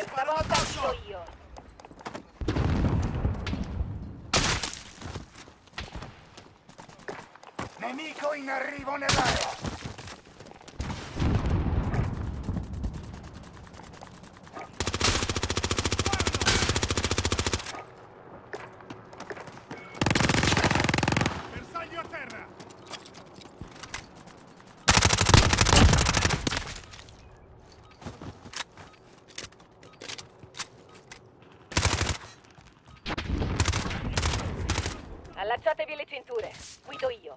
Stavolta uccido io. Nemico in arrivo nell'area. Bersaglio a terra! Allacciatevi le cinture. Guido io.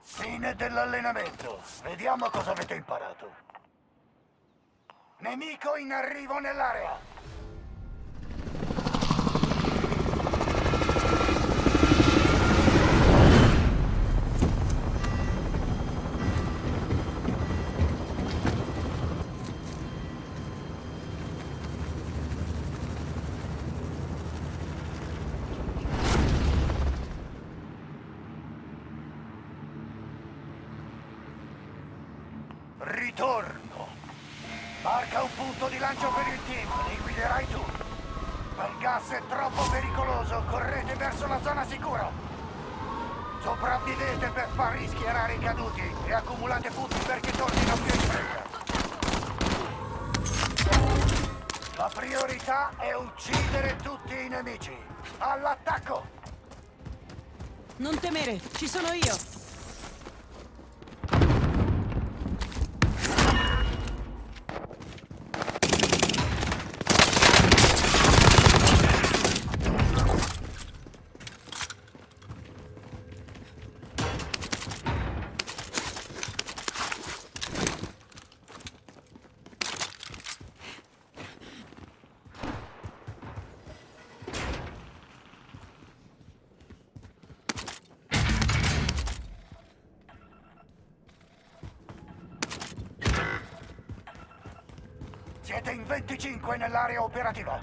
Fine dell'allenamento. Vediamo cosa avete imparato. Nemico in arrivo nell'area. Sopravvivete per far rischiarare i caduti e accumulate punti perché tornino più in fretta. La priorità è uccidere tutti i nemici. All'attacco! Non temere, ci sono io. Siete in 25 nell'area operativa.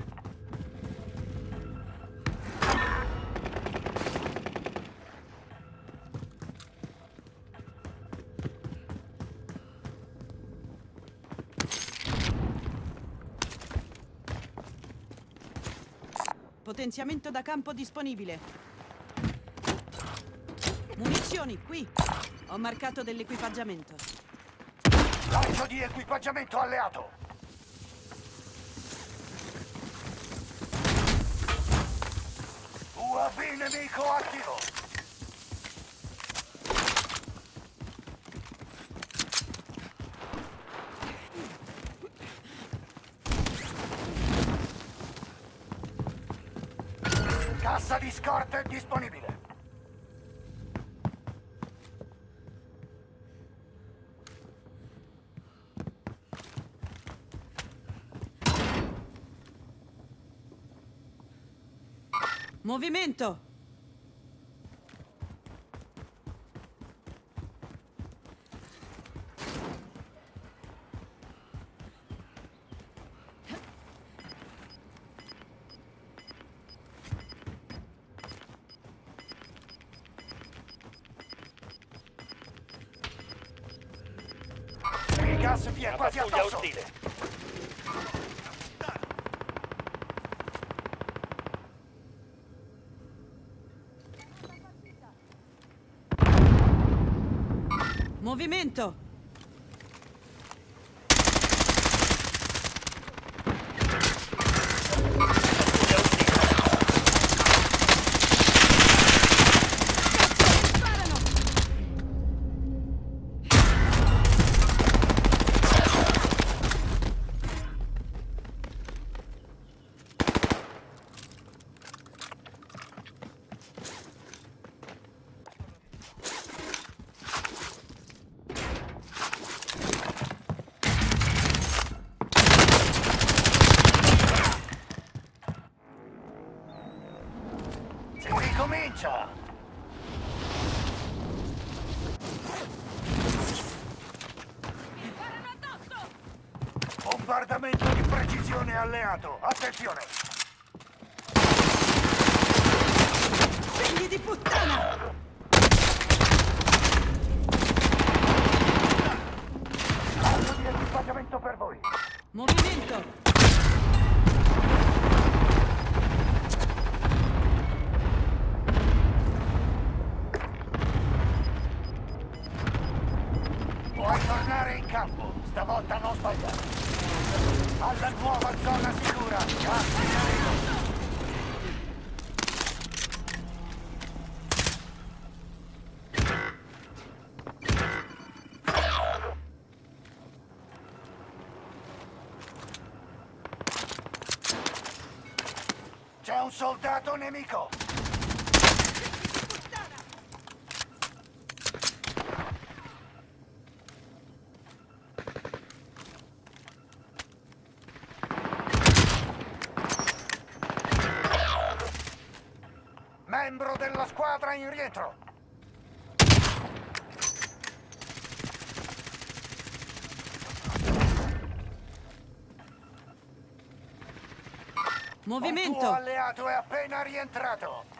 Potenziamento da campo disponibile. Munizioni, qui. Ho marcato dell'equipaggiamento. Lancio di equipaggiamento alleato. UAV nemico attivo. Cassa di scorte disponibile. Movimento! Gas vi è quasi addosso. Movimento! Bombardamento di precisione alleato. Attenzione! Figli di puttana! Allo di equipaggiamento per voi. Movimento! Puoi tornare in campo. Stavolta non sbagliare. Alla nuova zona sicura. C'è un soldato nemico. Della squadra in rientro. Un tuo Movimento! alleato è appena rientrato.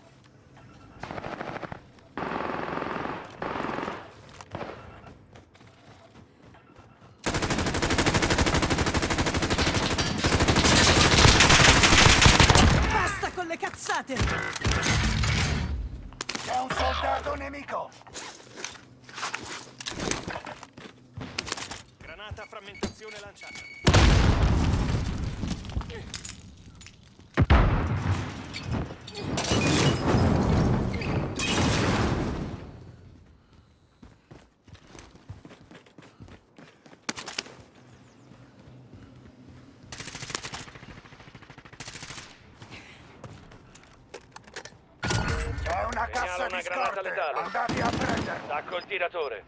Una granata letale. Andate a prenderla. Attacco il tiratore.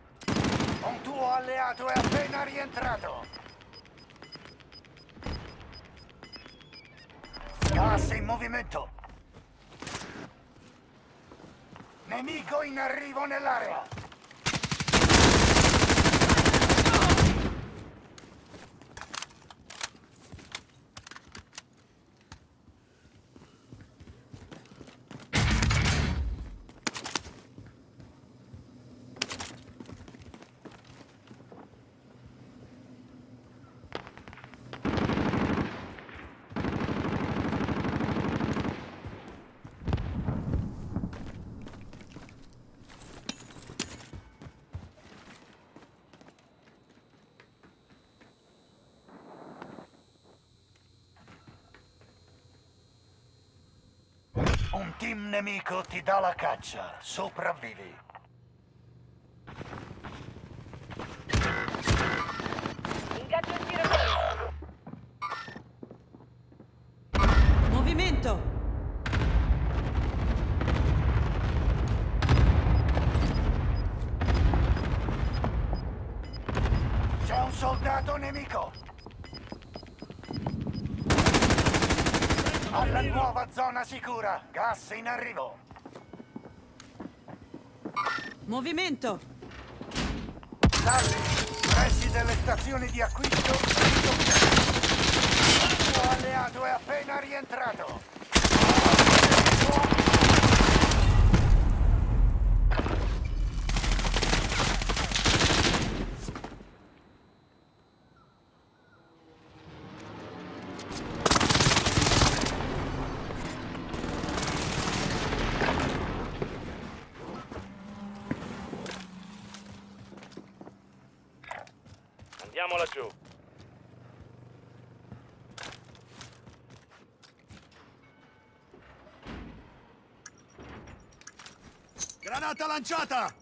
Un tuo alleato è appena rientrato. Gas in movimento. Nemico in arrivo nell'area. Un team nemico ti dà la caccia. Sopravvivi. Ingaggio il tiratore. Movimento! C'è un soldato nemico. Nuova zona sicura. Gas in arrivo. Movimento! Salve, pressi delle stazioni di acquisto. Il tuo alleato è appena rientrato. Andiamo laggiù. Granata lanciata!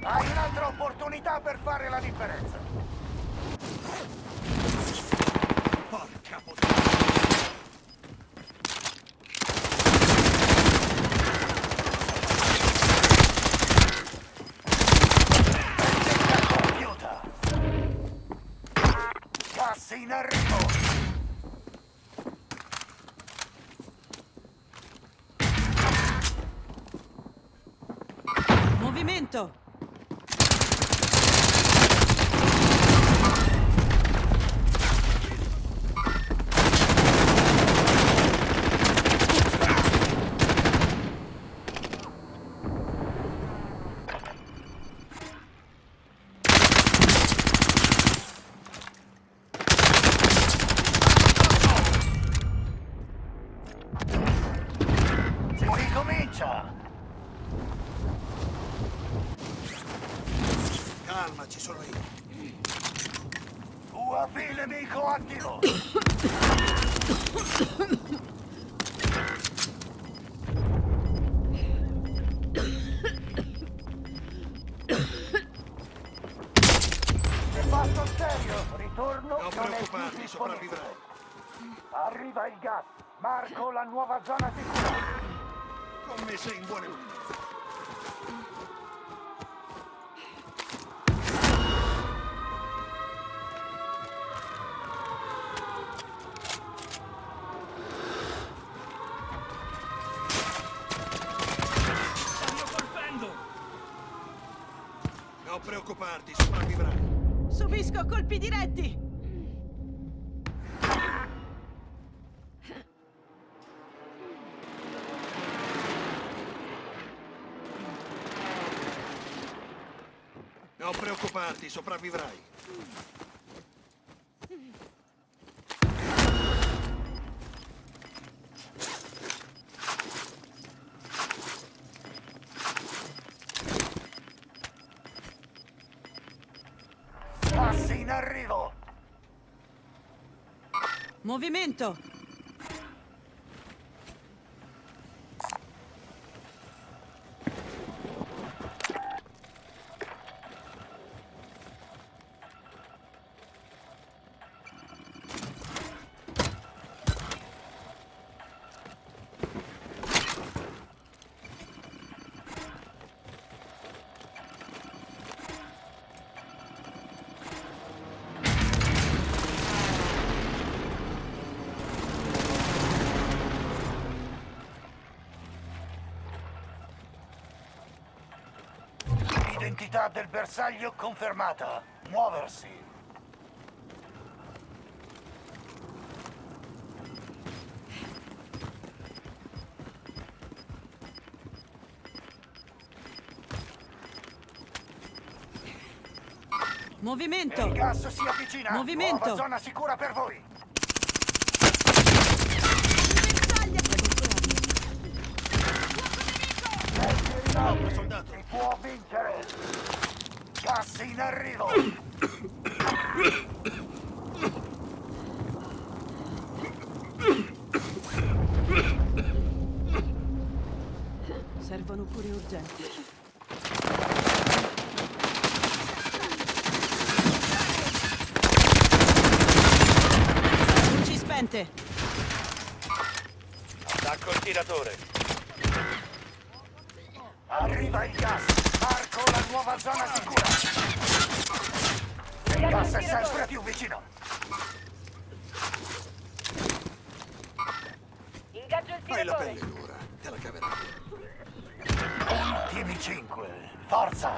Hai un'altra opportunità per fare la differenza. Porca puttana! Vendetta compiuta. Gas in arrivo. Movimento! Si ricomincia. Calma, ci sono io. UAV nemico attivo! Se fatto serio, ritorno Non non è più preoccuparti, disponibile. sopravvivrai. Arriva il gas. Marco la nuova zona sicura. Con me sei in buone mani. Preoccuparti, sopravvivrai. Subisco colpi diretti! Non preoccuparti, sopravvivrai. Movimento! Identità del bersaglio confermata. Muoversi. Movimento! Il gas si avvicina. Movimento. Nuova zona sicura per voi. Bravo, soldato. Può vincere. Gas in arrivo. Servono cure urgenti. Luci spente! Attacco il tiratore. Arriva il gas. Marco la nuova zona sicura. Il gas è sempre più vicino. Ingaggio il Hai la tiratore. pelle dura, te la caverai. Ultimi cinque. Forza.